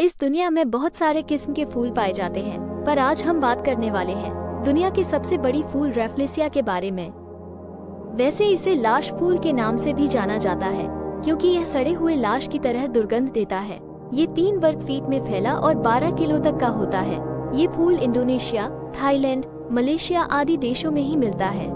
इस दुनिया में बहुत सारे किस्म के फूल पाए जाते हैं, पर आज हम बात करने वाले हैं दुनिया की सबसे बड़ी फूल रेफलेसिया के बारे में। वैसे इसे लाश फूल के नाम से भी जाना जाता है, क्योंकि यह सड़े हुए लाश की तरह दुर्गंध देता है। ये तीन वर्ग फीट में फैला और 12 किलो तक का होता है। ये फूल इंडोनेशिया, थाईलैंड, मलेशिया आदि देशों में ही मिलता है।